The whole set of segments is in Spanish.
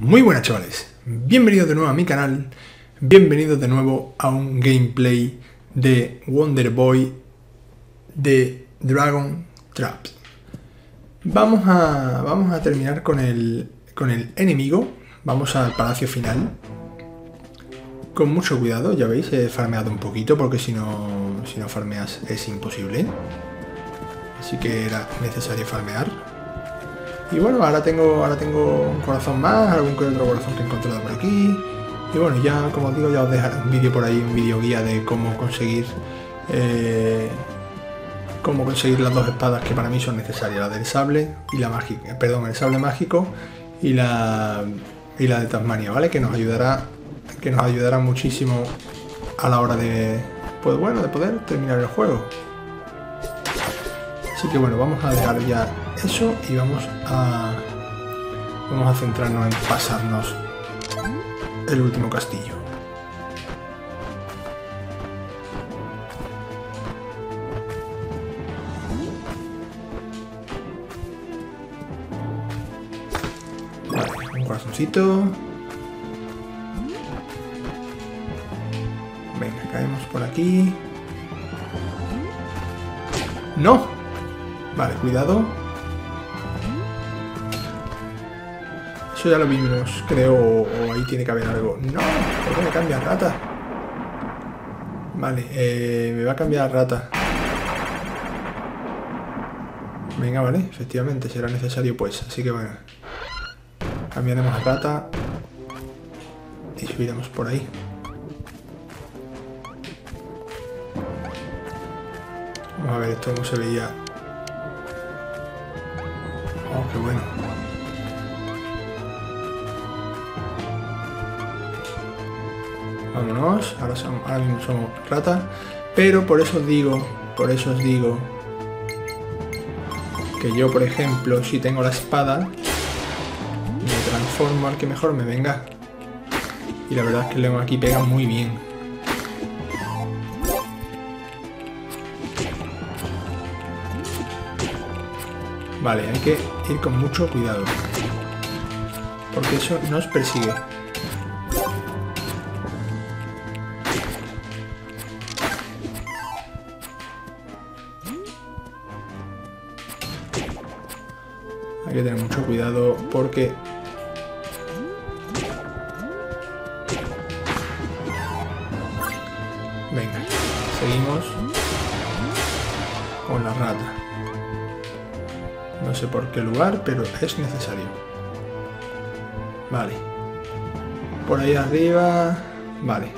Muy buenas chavales, bienvenidos de nuevo a mi canal, bienvenidos de nuevo a un gameplay de Wonder Boy de Dragon Trap. Vamos a, vamos a terminar con el, con el enemigo, vamos al palacio final. Con mucho cuidado, ya veis, he farmeado un poquito porque si no, si no farmeas es imposible. Así que era necesario farmear. Y bueno, ahora tengo, ahora tengo un corazón más, algún que otro corazón que he encontrado por aquí. Y bueno, ya como os digo, ya os dejaré un vídeo por ahí, un vídeo guía de cómo conseguir eh, cómo conseguir las dos espadas que para mí son necesarias, la del sable y la mágica, perdón, el sable mágico y la y la de Tasmania, ¿vale? Que nos ayudará que nos ayudará muchísimo a la hora de pues bueno, de poder terminar el juego. Así que bueno, vamos a dejar ya eso y vamos a vamos a centrarnos en pasarnos el último castillo. Un corazoncito. Venga, caemos por aquí. ¡No! Vale, cuidado. Eso ya lo vimos, creo, o ahí tiene que haber algo. ¡No! ¿Por qué me cambia rata? Vale, eh, me va a cambiar rata. Venga, vale, efectivamente, será necesario pues. Así que bueno. Cambiaremos a rata. Y subiremos por ahí. Vamos a ver esto cómo se veía. Oh, qué bueno. Ahora, ahora mismo somos rata. Pero por eso os digo, por eso os digo que yo, por ejemplo, si tengo la espada, me transformo al que mejor me venga. Y la verdad es que el león aquí pega muy bien. Vale, hay que ir con mucho cuidado. Porque eso nos persigue. Tener mucho cuidado porque... Venga, seguimos con la rata. No sé por qué lugar, pero es necesario. Vale. Por ahí arriba... Vale.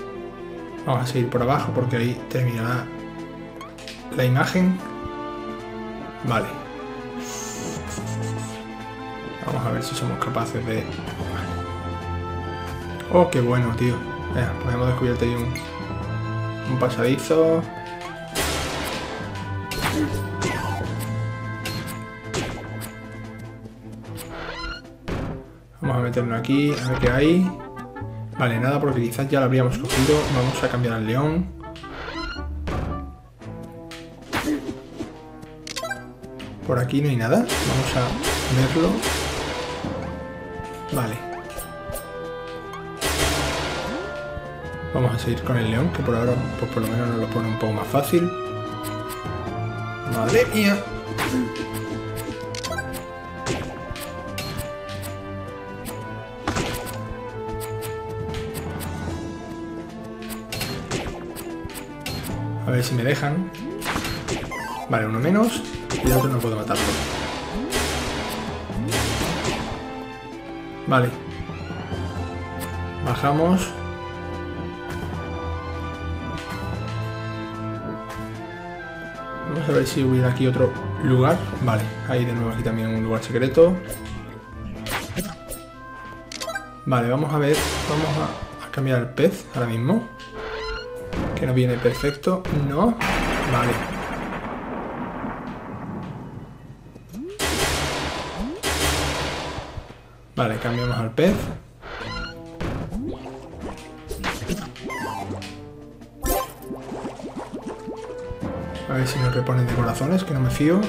Vamos a seguir por abajo porque ahí terminará la imagen. Vale. A ver si somos capaces de... Oh, qué bueno, tío. Venga, pues hemos descubierto ahí un, un pasadizo. Vamos a meternos aquí, a ver qué hay. Vale, nada, porque quizás ya lo habríamos cogido. Vamos a cambiar al león. Por aquí no hay nada. Vamos a verlo. Vale. Vamos a seguir con el león, que por ahora pues por lo menos nos lo pone un poco más fácil. ¡Madre mía! A ver si me dejan. Vale, uno menos. Y el otro no puedo matarlo. Vale. Bajamos. Vamos a ver si hubiera aquí otro lugar. Vale, hay de nuevo aquí también un lugar secreto. Vale, vamos a ver. Vamos a, a cambiar el pez ahora mismo. Que no viene perfecto. No. Vale. Vale, cambiamos al pez. A ver si nos reponen de corazones, que no me fío.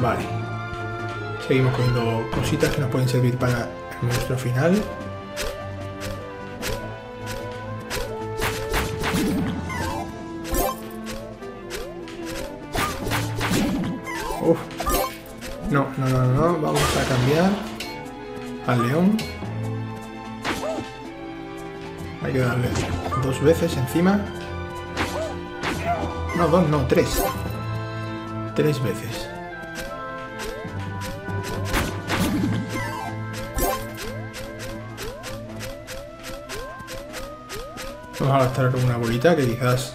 Vale. Seguimos cogiendo cositas que nos pueden servir para nuestro final. Al león. Hay que darle dos veces encima. No, dos, no, tres. Tres veces. Vamos a gastar una bolita que quizás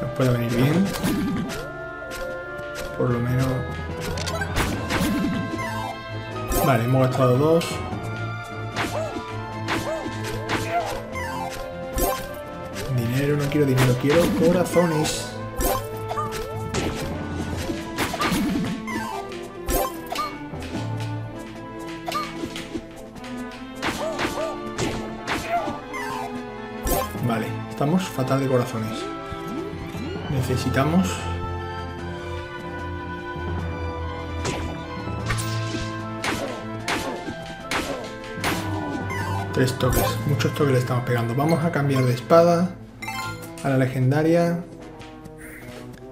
nos pueda venir bien. Por lo menos... Vale, hemos gastado dos. Dinero, no quiero dinero, quiero corazones. Vale, estamos fatal de corazones. Necesitamos... Tres toques, muchos toques le estamos pegando. Vamos a cambiar de espada a la legendaria.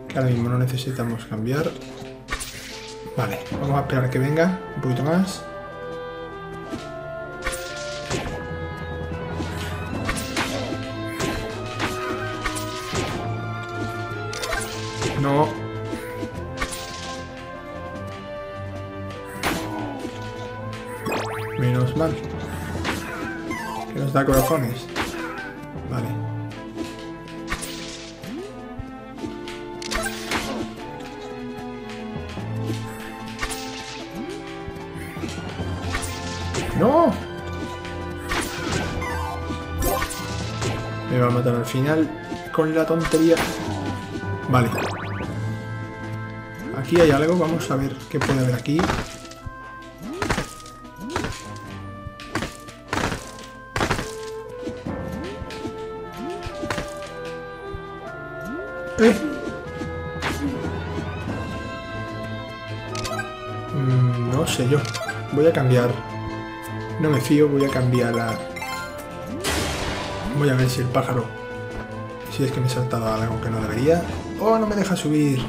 Que ahora mismo no necesitamos cambiar. Vale, vamos a esperar que venga un poquito más. No. Corazones. Vale. ¡No! Me va a matar al final con la tontería. Vale. Aquí hay algo, vamos a ver qué puede haber aquí. Yo. Voy a cambiar. No me fío, voy a cambiar a... Voy a ver si el pájaro... Si es que me he saltado algo que no debería. ¡Oh, no me deja subir!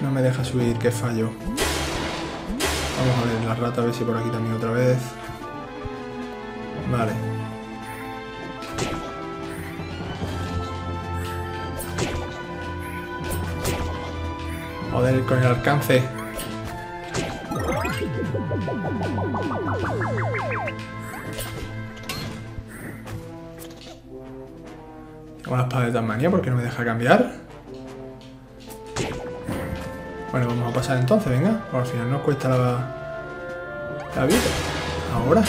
No me deja subir, qué fallo. Vamos a ver la rata, a ver si por aquí también otra vez. Vale. Joder, con el alcance. Tengo la espada de Tasmania porque no me deja cambiar. Bueno, vamos a pasar entonces, venga. Por al final nos cuesta la, la vida. Ahora.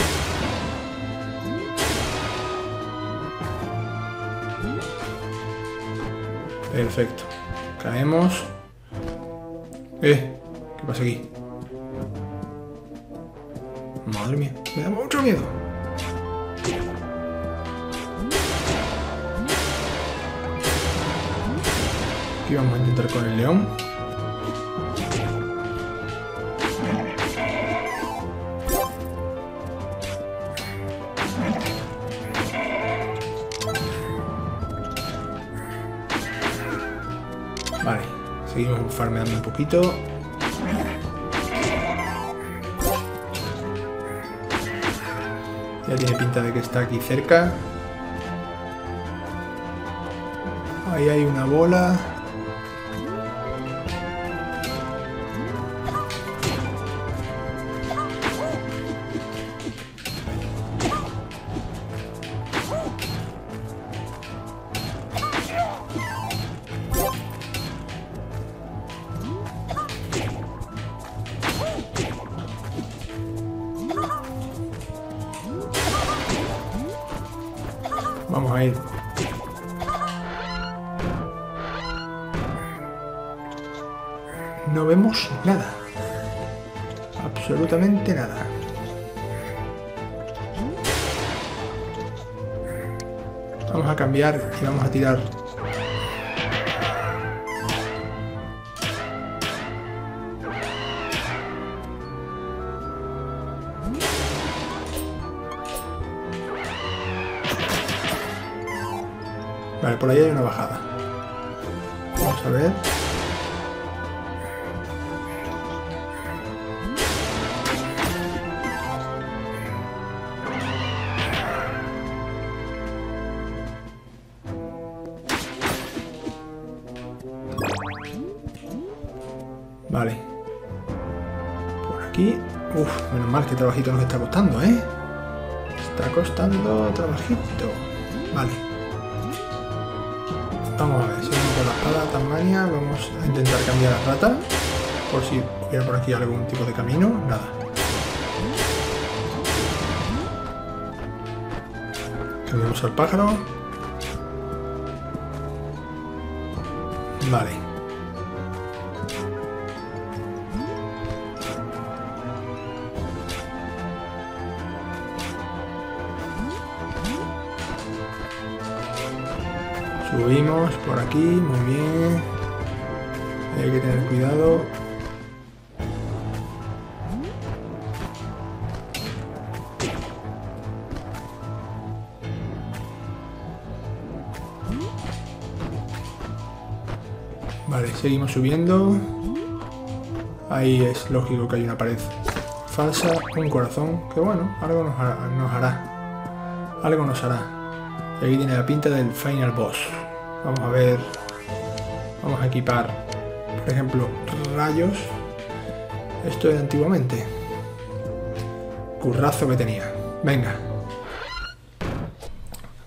Perfecto. Caemos. Eh, ¿qué pasa aquí? Me da mucho miedo. Aquí vamos a intentar con el león. Vale, seguimos farmeando un poquito. Ya tiene pinta de que está aquí cerca. Ahí hay una bola. Nada. Absolutamente nada. Vamos a cambiar y vamos a tirar. Vale, por ahí hay una bajada. Vamos a ver. Vale. Por aquí. Uf, menos mal que trabajito nos está costando, ¿eh? Está costando trabajito. Vale. Vamos a ver, seguimos con la espada Tasmania. Vamos a intentar cambiar la rata. Por si hubiera por aquí algún tipo de camino. Nada. Cambiamos al pájaro. Vale. Subimos por aquí, muy bien. Hay que tener cuidado. Vale, seguimos subiendo. Ahí es lógico que hay una pared falsa, un corazón, que bueno, algo nos hará. Algo nos hará. Y aquí tiene la pinta del final boss. Vamos a ver. Vamos a equipar, por ejemplo, rayos. Esto de antiguamente. Currazo que tenía. Venga.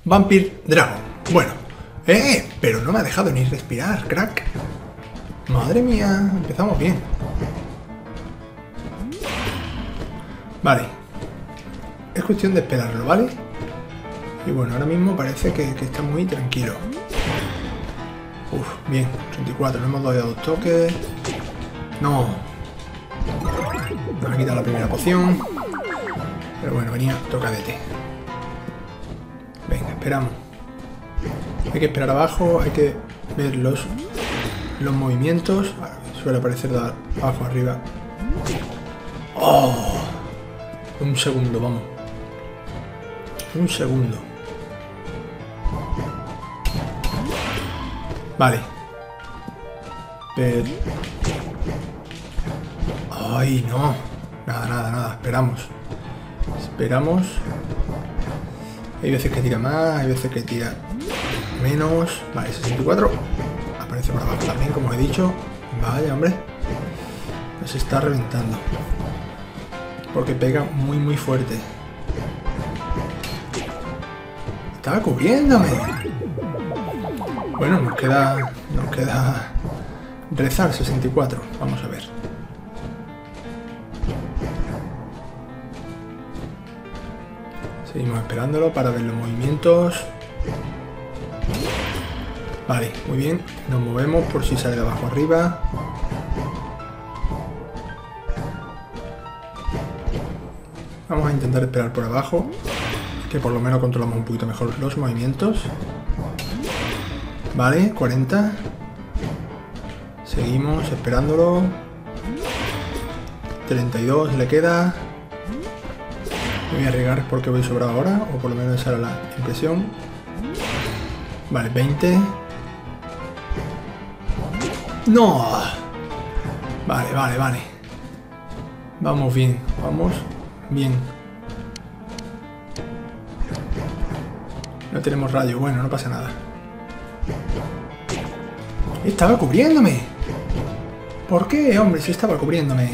Vampire Dragon. Bueno. ¡Eh! Pero no me ha dejado ni respirar, crack. Madre mía, empezamos bien. Vale. Es cuestión de esperarlo, ¿vale? Y bueno, ahora mismo parece que, está muy tranquilo. Uf, bien, 34, no hemos dado dos toques. No. Nos ha quitado la primera poción. Pero bueno, venía tocadete. Venga, esperamos. Hay que esperar abajo, hay que ver los, los movimientos. Suele aparecer de abajo arriba. ¡Oh! Un segundo, vamos. Un segundo. Vale. Pero... Ay, no. Nada, nada, nada. Esperamos. Esperamos. Hay veces que tira más, hay veces que tira menos. Vale, 64. Aparece por abajo también, como he dicho. Vaya, hombre. Se está reventando. Porque pega muy, muy fuerte. Estaba cubriéndome. Bueno, nos queda, nos queda rezar 64. Vamos a ver. Seguimos esperándolo para ver los movimientos. Vale, muy bien. Nos movemos por si sale de abajo arriba. Vamos a intentar esperar por abajo, que por lo menos controlamos un poquito mejor los movimientos. Vale, 40. Seguimos esperándolo. 32 le queda. Me voy a arriesgar porque voy sobrado ahora, o por lo menos esa era la impresión. Vale, 20. ¡No! Vale, vale, vale. Vamos bien, vamos bien. No tenemos rayo, bueno, no pasa nada. Estaba cubriéndome. ¿Por qué, hombre? Si estaba cubriéndome.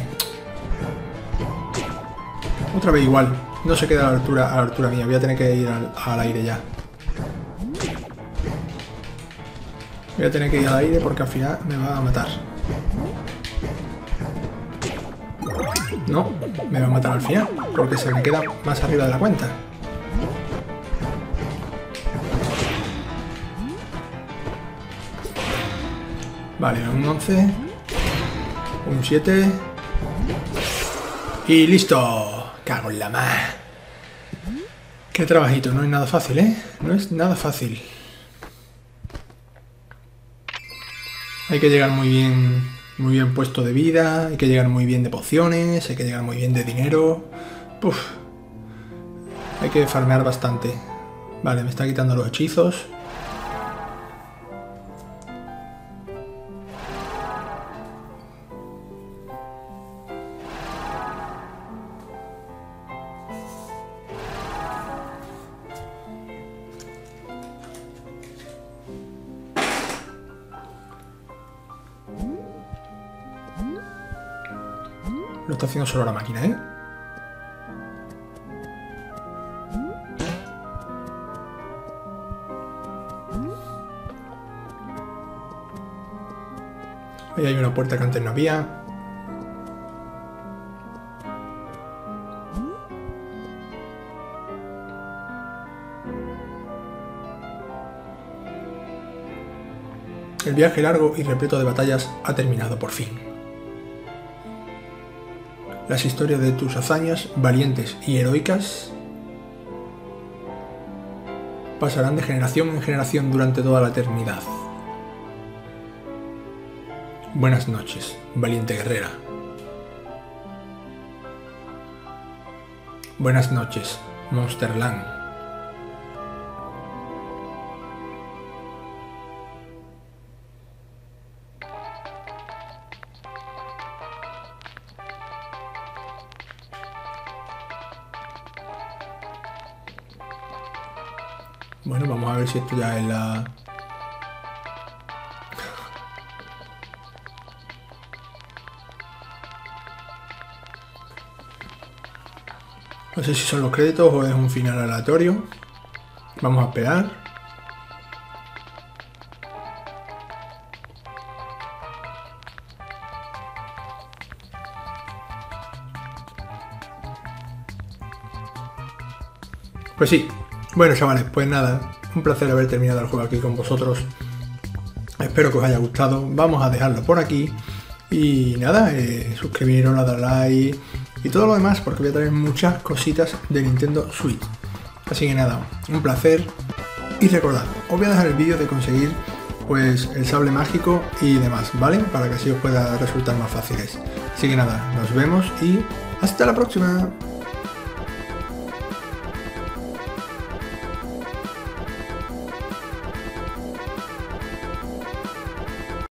Otra vez igual. No se queda a la altura, a la altura mía. Voy a tener que ir al, aire ya. Voy a tener que ir al aire porque al final me va a matar. No, me va a matar al final. Porque se me queda más arriba de la cuenta. Vale, un 11. Un 7. Y listo. Cago en la mar. Qué trabajito, no es nada fácil, ¿eh? No es nada fácil. Hay que llegar muy bien, muy bien puesto de vida, hay que llegar muy bien de pociones, hay que llegar muy bien de dinero. Puf. Hay que farmear bastante. Vale, me está quitando los hechizos. Lo está haciendo solo la máquina, ¿eh? Ahí hay una puerta que antes no había. El viaje largo y repleto de batallas ha terminado por fin. Las historias de tus hazañas, valientes y heroicas, pasarán de generación en generación durante toda la eternidad. Buenas noches, valiente guerrera. Buenas noches, Monsterland. Bueno, vamos a ver si esto ya es la... No sé si son los créditos o es un final aleatorio. Vamos a esperar. Pues sí. Bueno, chavales, pues nada. Un placer haber terminado el juego aquí con vosotros. Espero que os haya gustado. Vamos a dejarlo por aquí. Y nada, eh, suscribiros, dar like y todo lo demás porque voy a traer muchas cositas de Nintendo Switch. Así que nada, un placer. Y recordad, os voy a dejar el vídeo de conseguir pues el sable mágico y demás, ¿vale? Para que así os pueda resultar más fáciles. Así que nada, nos vemos y hasta la próxima.